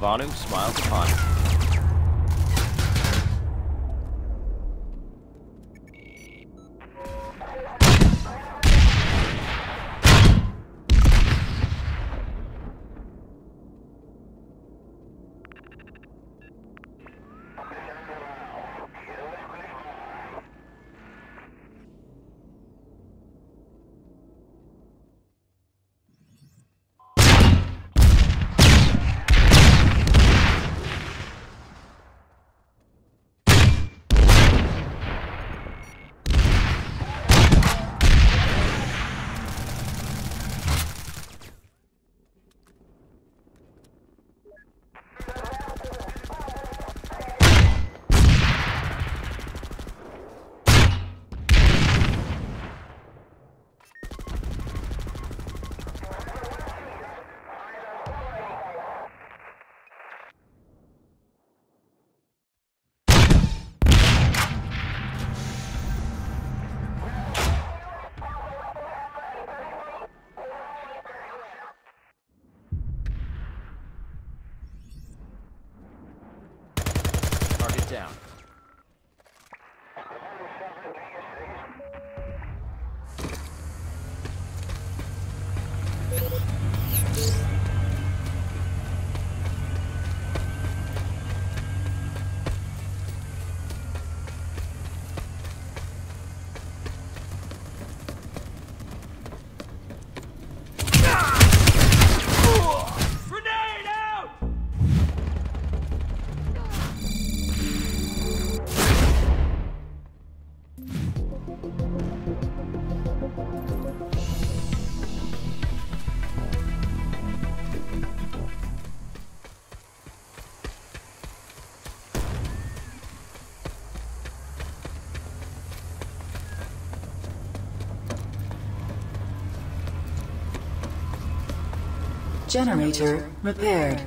Vanu smiles upon you. Down. Generator repaired.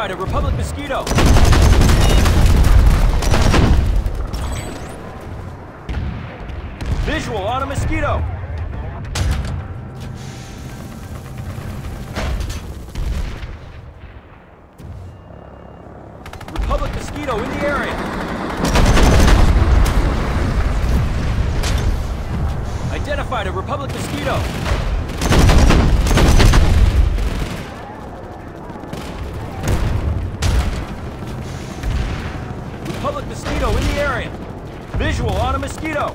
A Republic mosquito. Visual on a mosquito. Republic mosquito in the area. Identified a Republic mosquito. The area. Visual on a mosquito.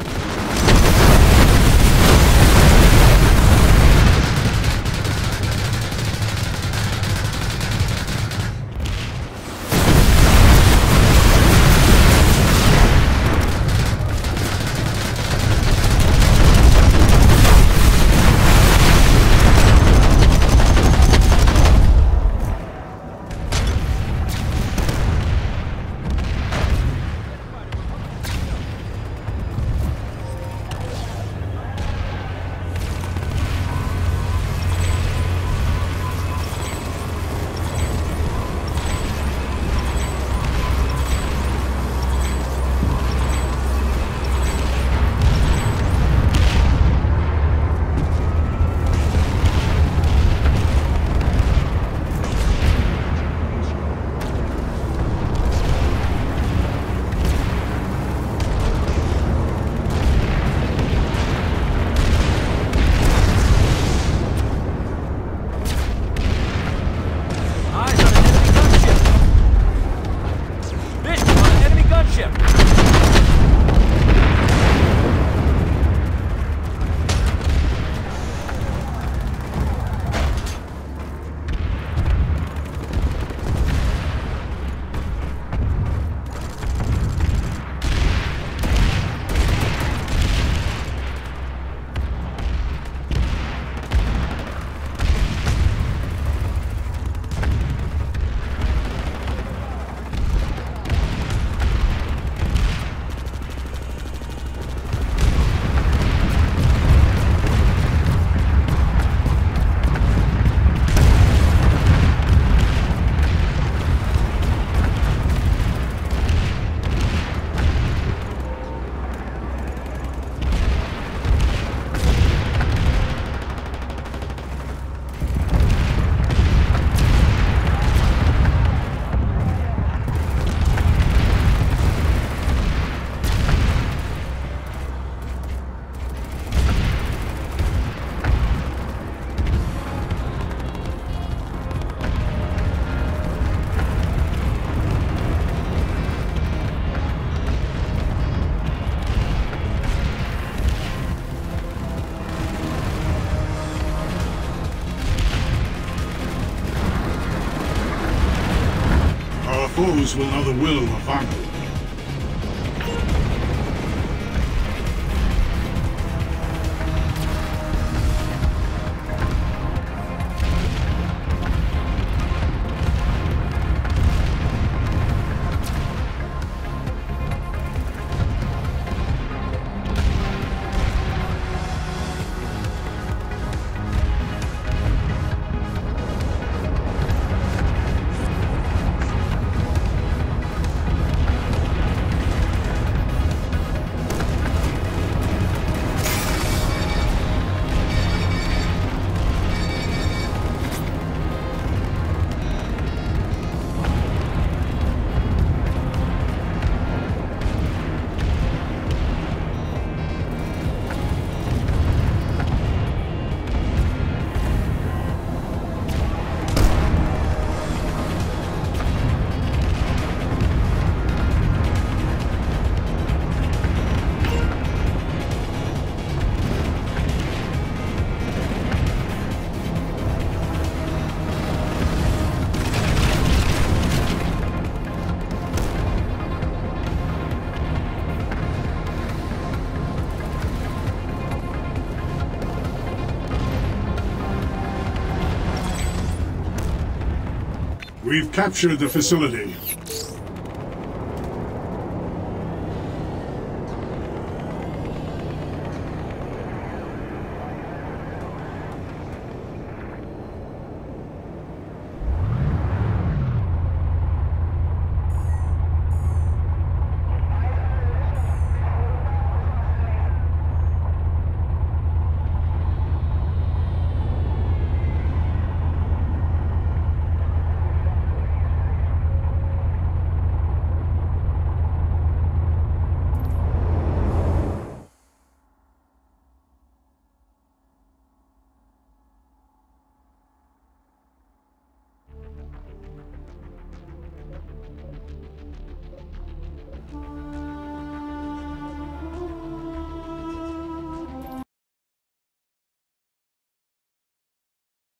Foes will know the will of Vanu. We've captured the facility.